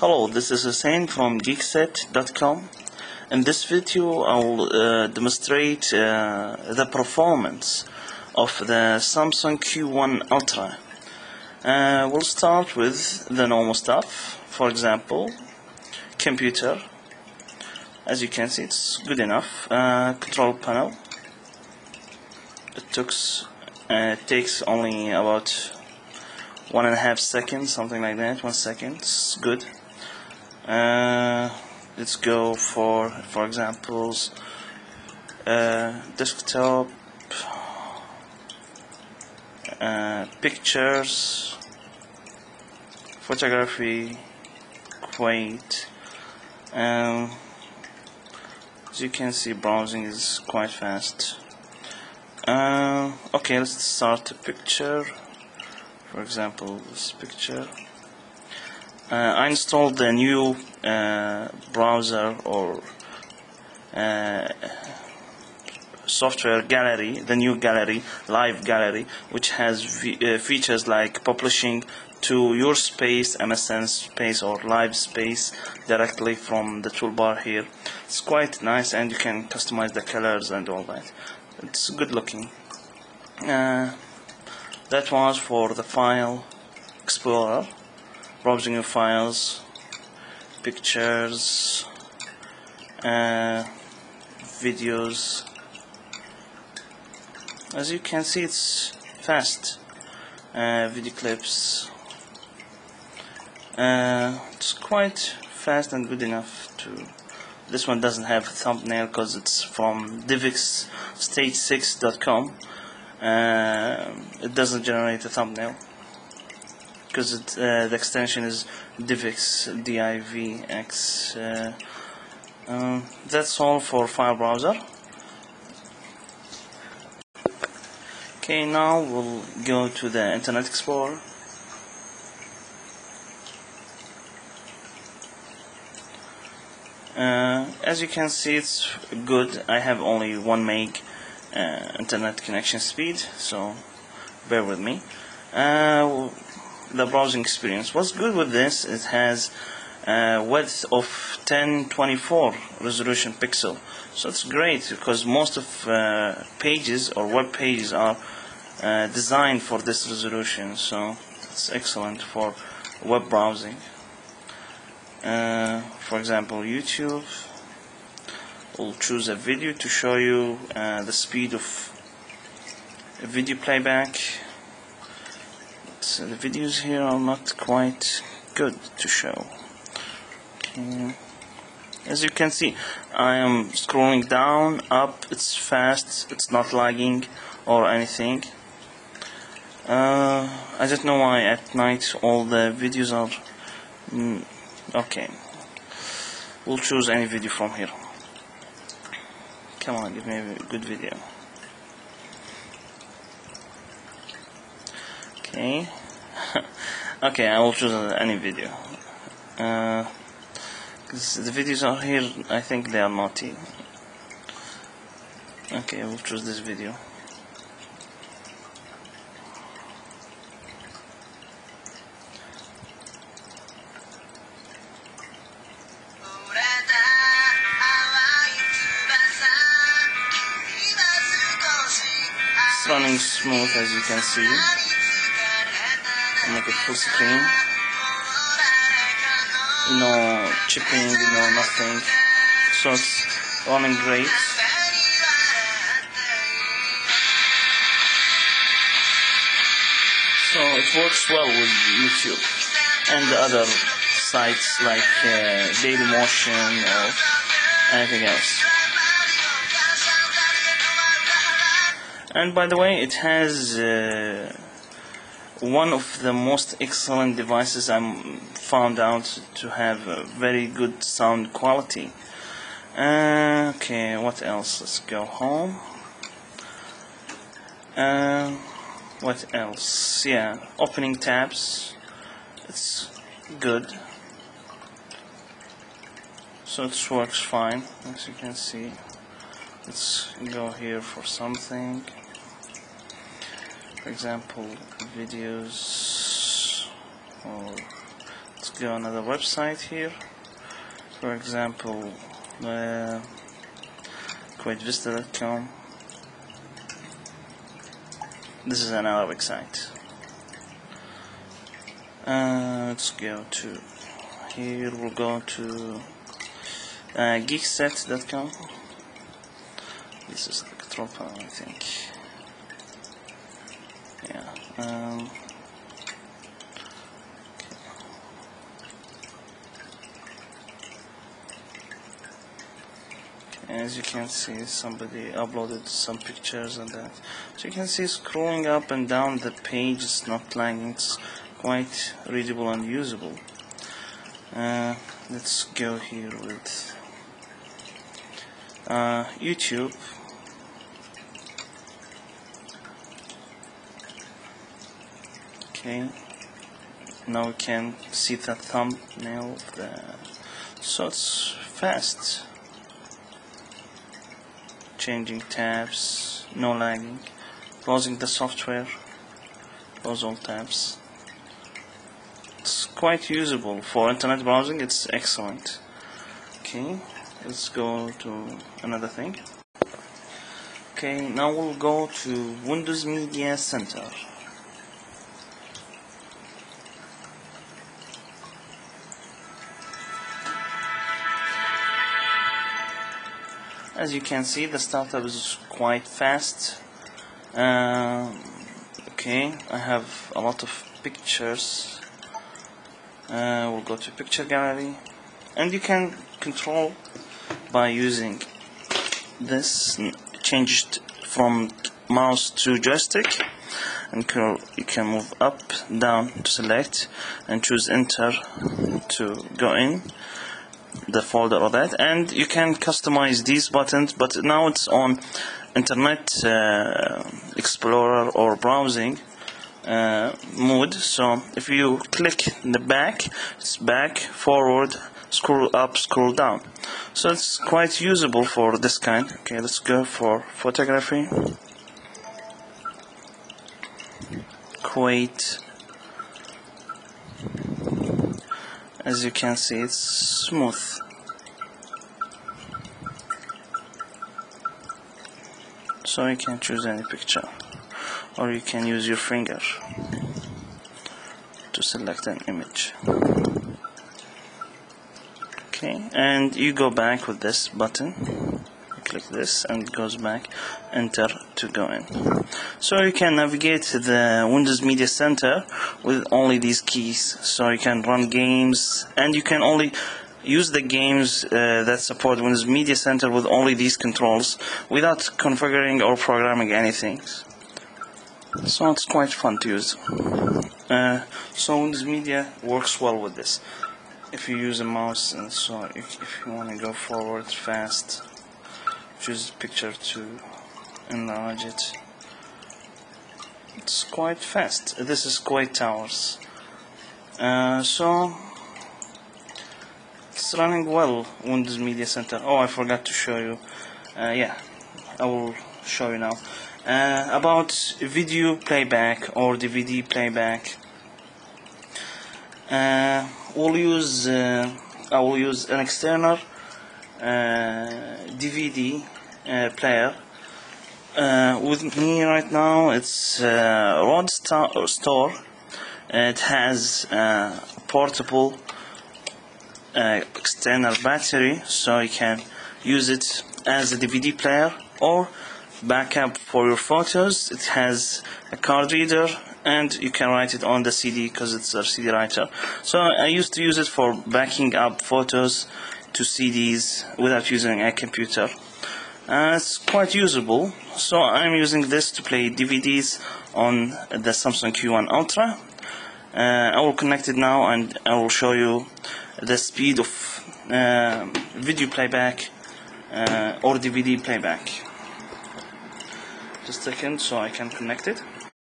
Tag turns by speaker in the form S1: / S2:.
S1: Hello, this is Hussein from Geekset.com. In this video, I will uh, demonstrate uh, the performance of the Samsung Q1 Ultra. Uh, we'll start with the normal stuff. For example, computer. As you can see, it's good enough. Uh, control panel. It took, uh, takes only about one and a half seconds, something like that. One second, it's good. Uh, let's go for, for examples, uh, desktop, uh, pictures, photography, Kuwait. Um, as you can see, browsing is quite fast. Uh, okay, let's start a picture. For example, this picture. Uh, I installed the new uh, browser or uh, software gallery, the new gallery, live gallery, which has uh, features like publishing to your space, MSN space or live space directly from the toolbar here. It's quite nice and you can customize the colors and all that. It's good looking. Uh, that was for the file explorer browsing your files pictures uh, videos. As you can see it's fast uh, video clips. Uh, it's quite fast and good enough to this one doesn't have a thumbnail because it's from divxstage6.com uh, it doesn't generate a thumbnail because uh, the extension is divx divx uh, um, that's all for file browser. Okay now we'll go to the internet explorer. Uh, as you can see it's good. I have only 1 meg uh, internet connection speed so bear with me. Uh, the browsing experience. What's good with this, it has a width of 1024 resolution pixel. So it's great because most of uh, pages or web pages are uh, designed for this resolution. So it's excellent for web browsing. Uh, for example, YouTube. We'll choose a video to show you uh, the speed of video playback the videos here are not quite good to show. Okay. as you can see I am scrolling down up it's fast it's not lagging or anything. Uh, I don't know why at night all the videos are mm, okay. We'll choose any video from here. Come on give me a good video. Okay okay I will choose any video. Uh, the videos are here I think they are naughty. Okay I will choose this video. It's running smooth as you can see make it full screen no chipping no nothing so it's running great. So it works well with YouTube and the other sites like uh, Dailymotion or anything else. And by the way it has uh, one of the most excellent devices I found out to have a very good sound quality. Uh, okay, what else? Let's go home. Uh, what else? Yeah, opening tabs. It's good. So it works fine, as you can see. Let's go here for something for example videos or let's go another website here. For example uh, this is an Arabic site. Uh, let's go to here we'll go to uh, geekset.com this is panel I think um, as you can see somebody uploaded some pictures and that. So you can see scrolling up and down the page is not lagging it's quite readable and usable. Uh, let's go here with uh, YouTube okay now we can see the thumbnail of the so it's fast. Changing tabs no lagging. Closing the software close all tabs. It's quite usable for internet browsing it's excellent. Okay let's go to another thing. Okay now we'll go to Windows Media Center as you can see the startup is quite fast. Um, okay I have a lot of pictures. Uh, we'll go to picture gallery. And you can control by using this changed from mouse to joystick. And you can move up down to select and choose enter to go in the folder or that. And you can customize these buttons but now it's on internet uh, explorer or browsing uh, mode. So if you click the back it's back forward scroll up scroll down. So it's quite usable for this kind. Okay let's go for photography. Kuwait as you can see it's smooth. So you can choose any picture or you can use your finger to select an image. Okay and you go back with this button click this and goes back enter to go in. So you can navigate the Windows Media Center with only these keys. So you can run games and you can only use the games uh, that support Windows Media Center with only these controls without configuring or programming anything. So it's quite fun to use. Uh, so Windows Media works well with this. If you use a mouse and so if, if you want to go forward fast choose picture to enlarge it. It's quite fast. This is Kuwait Towers uh, so it's running well Windows Media Center. Oh I forgot to show you. Uh, yeah I will show you now. Uh, about video playback or DVD playback. Uh, we'll use uh, I will use an external DVD uh, player. Uh, with me right now it's uh, Rod Store. It has a portable uh, external battery so you can use it as a DVD player or backup for your photos. It has a card reader and you can write it on the CD because it's a CD writer. So I used to use it for backing up photos to CDs without using a computer. Uh, it's quite usable, so I'm using this to play DVDs on the Samsung Q1 Ultra. Uh, I will connect it now and I will show you the speed of uh, video playback uh, or DVD playback. Just a second so I can connect it.